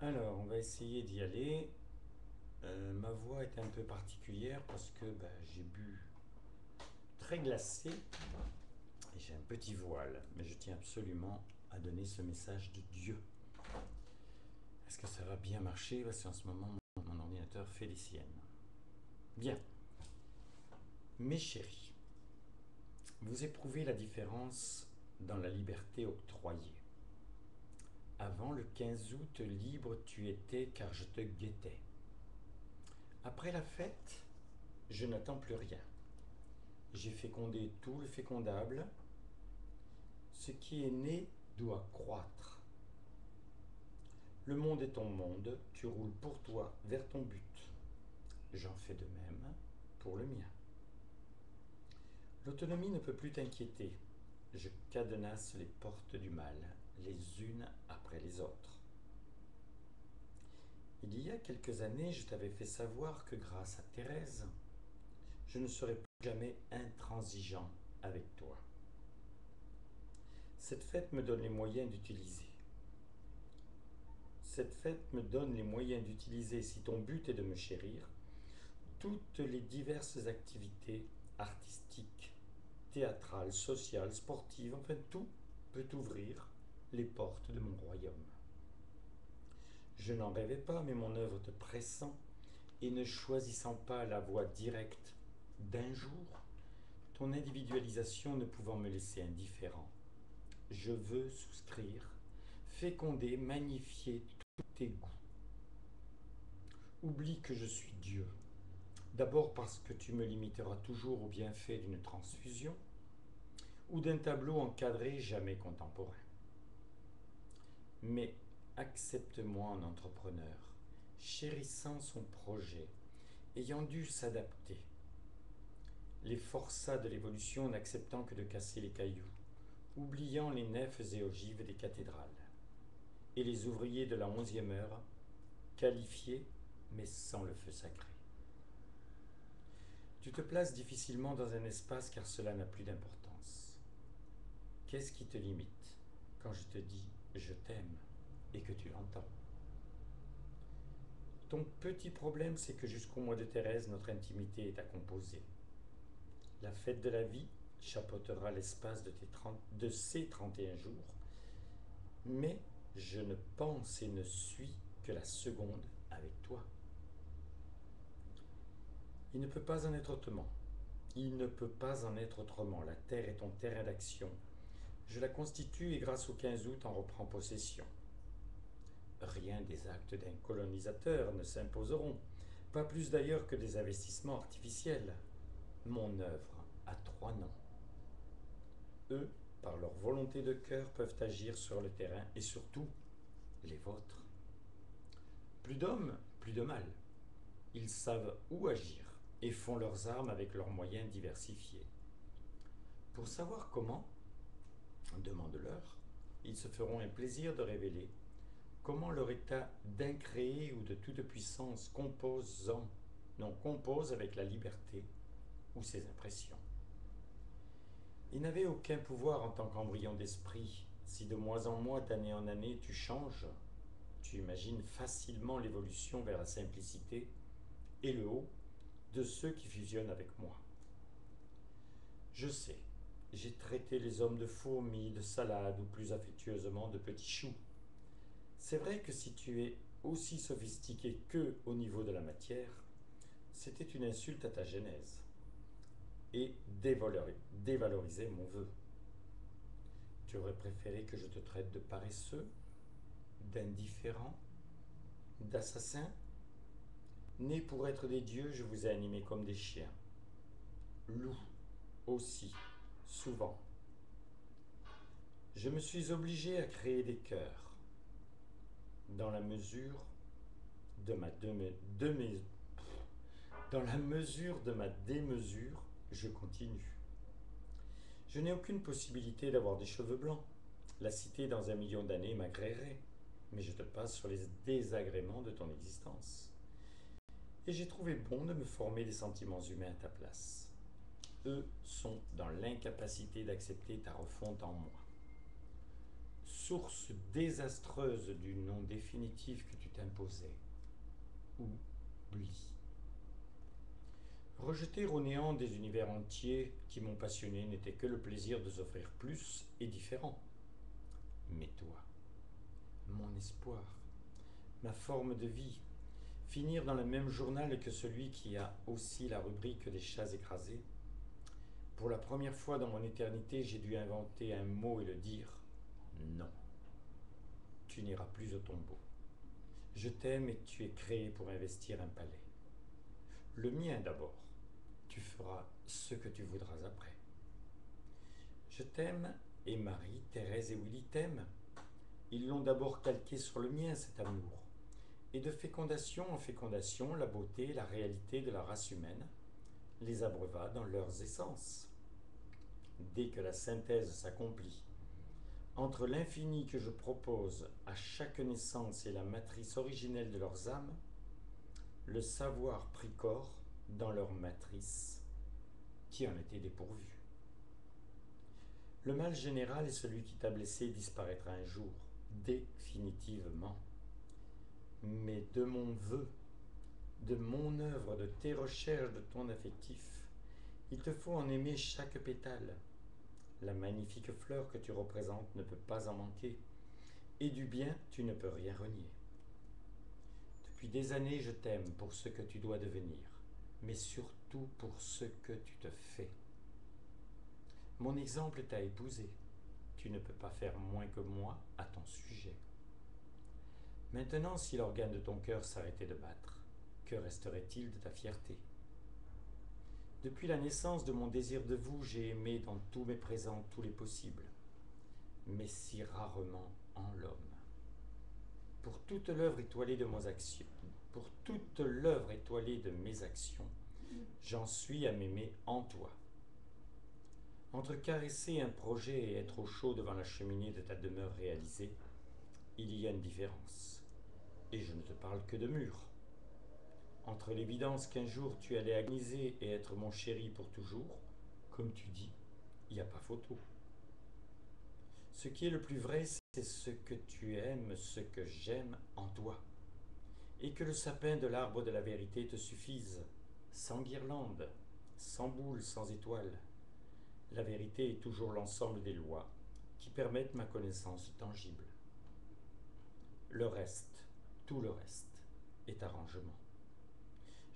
Alors, on va essayer d'y aller. Euh, ma voix est un peu particulière parce que ben, j'ai bu très glacé et j'ai un petit voile. Mais je tiens absolument à donner ce message de Dieu. Est-ce que ça va bien marcher? Parce qu'en ce moment, mon ordinateur fait les siennes. Bien. Mes chéris, vous éprouvez la différence dans la liberté octroyée. Avant le 15 août, libre tu étais car je te guettais. Après la fête, je n'attends plus rien. J'ai fécondé tout le fécondable. Ce qui est né doit croître. Le monde est ton monde, tu roules pour toi vers ton but. J'en fais de même pour le mien. L'autonomie ne peut plus t'inquiéter. Je cadenasse les portes du mal, les unes après les autres. Il y a quelques années, je t'avais fait savoir que grâce à Thérèse, je ne serai plus jamais intransigeant avec toi. Cette fête me donne les moyens d'utiliser. Cette fête me donne les moyens d'utiliser, si ton but est de me chérir, toutes les diverses activités artistiques, théâtrales, sociales, sportives, enfin tout peut ouvrir les portes de mon royaume. Je n'en rêvais pas, mais mon œuvre te pressant, et ne choisissant pas la voie directe d'un jour, ton individualisation ne pouvant me laisser indifférent, je veux souscrire, féconder, magnifier tous tes goûts. Oublie que je suis Dieu, D'abord parce que tu me limiteras toujours au bienfait d'une transfusion ou d'un tableau encadré jamais contemporain. Mais accepte-moi en entrepreneur, chérissant son projet, ayant dû s'adapter. Les forçats de l'évolution n'acceptant que de casser les cailloux, oubliant les nefs et ogives des cathédrales, et les ouvriers de la onzième heure, qualifiés mais sans le feu sacré. Tu te places difficilement dans un espace car cela n'a plus d'importance. Qu'est-ce qui te limite quand je te dis je t'aime et que tu l'entends Ton petit problème, c'est que jusqu'au mois de Thérèse, notre intimité est à composer. La fête de la vie chapeautera l'espace de, de ces 31 jours, mais je ne pense et ne suis que la seconde avec toi. Il ne peut pas en être autrement. Il ne peut pas en être autrement. La terre est ton terrain d'action. Je la constitue et grâce au 15 août en reprends possession. Rien des actes d'un colonisateur ne s'imposeront, pas plus d'ailleurs que des investissements artificiels. Mon œuvre a trois noms. Eux, par leur volonté de cœur, peuvent agir sur le terrain et surtout les vôtres. Plus d'hommes, plus de mal. Ils savent où agir et font leurs armes avec leurs moyens diversifiés. Pour savoir comment, demande-leur, ils se feront un plaisir de révéler comment leur état d'incréé ou de toute puissance composant, non compose avec la liberté ou ses impressions. Ils n'avaient aucun pouvoir en tant qu'embryon d'esprit. Si de mois en mois, d'année en année, tu changes, tu imagines facilement l'évolution vers la simplicité et le haut de ceux qui fusionnent avec moi. Je sais, j'ai traité les hommes de fourmis, de salades ou plus affectueusement de petits choux. C'est vrai que si tu es aussi sophistiqué qu'eux au niveau de la matière, c'était une insulte à ta genèse et dévaloriser mon vœu. Tu aurais préféré que je te traite de paresseux, d'indifférent, d'assassin? Né pour être des dieux, je vous ai animés comme des chiens. Loups aussi, souvent. Je me suis obligé à créer des cœurs. Dans la mesure de ma dans la mesure de ma démesure, je continue. Je n'ai aucune possibilité d'avoir des cheveux blancs. La cité dans un million d'années m'agréerait, mais je te passe sur les désagréments de ton existence et j'ai trouvé bon de me former des sentiments humains à ta place. Eux sont dans l'incapacité d'accepter ta refonte en moi. source désastreuse du nom définitif que tu t'imposais. Oublie. Rejeter au néant des univers entiers qui m'ont passionné n'était que le plaisir de s'offrir plus et différent. Mais toi, mon espoir, ma forme de vie, finir dans le même journal que celui qui a aussi la rubrique des chats écrasés, pour la première fois dans mon éternité, j'ai dû inventer un mot et le dire. Non. Tu n'iras plus au tombeau. Je t'aime et tu es créé pour investir un palais. Le mien d'abord tu feras ce que tu voudras après. Je t'aime et Marie, Thérèse et Willy t'aiment. Ils l'ont d'abord calqué sur le mien, cet amour. Et de fécondation en fécondation, la beauté, la réalité de la race humaine les abreuva dans leurs essences. Dès que la synthèse s'accomplit, entre l'infini que je propose à chaque naissance et la matrice originelle de leurs âmes, le savoir prit corps dans leur matrice qui en était dépourvue. Le mal général est celui qui t'a blessé disparaîtra un jour, définitivement. Mais de mon vœu, de mon œuvre, de tes recherches, de ton affectif, il te faut en aimer chaque pétale. La magnifique fleur que tu représentes ne peut pas en manquer, et du bien tu ne peux rien renier. Depuis des années, je t'aime pour ce que tu dois devenir mais surtout pour ce que tu te fais. Mon exemple t'a épousé. Tu ne peux pas faire moins que moi à ton sujet. Maintenant, si l'organe de ton cœur s'arrêtait de battre, que resterait-il de ta fierté? Depuis la naissance de mon désir de vous, j'ai aimé dans tous mes présents tous les possibles, mais si rarement en l'homme. Pour toute l'œuvre étoilée de mes actions, pour toute l'œuvre étoilée de mes actions, j'en suis à m'aimer en toi. Entre caresser un projet et être au chaud devant la cheminée de ta demeure réalisée, il y a une différence. Et je ne te parle que de murs. Entre l'évidence qu'un jour tu allais agoniser et être mon chéri pour toujours, comme tu dis, il n'y a pas photo. Ce qui est le plus vrai, c'est ce que tu aimes, ce que j'aime en toi et que le sapin de l'arbre de la vérité te suffise, sans guirlande, sans boule, sans étoile. La vérité est toujours l'ensemble des lois qui permettent ma connaissance tangible. Le reste, tout le reste, est arrangement.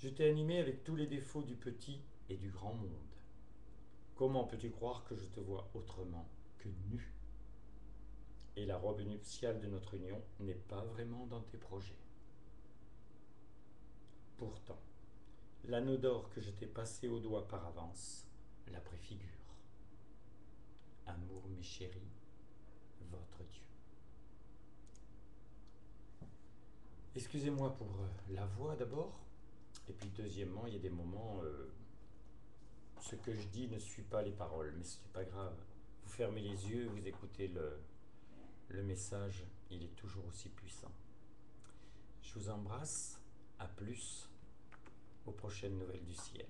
Je t'ai animé avec tous les défauts du petit et du grand monde. Comment peux-tu croire que je te vois autrement que nu? Et la robe nuptiale de notre union n'est pas vraiment dans tes projets. Pourtant, l'anneau d'or que je t'ai passé au doigt par avance la préfigure. Amour, mes chéris, votre Dieu. Excusez-moi pour euh, la voix d'abord, et puis deuxièmement, il y a des moments, euh, ce que je dis ne suit pas les paroles, mais ce n'est pas grave. Vous fermez les yeux, vous écoutez le, le message, il est toujours aussi puissant. Je vous embrasse, à plus aux prochaines nouvelles du ciel.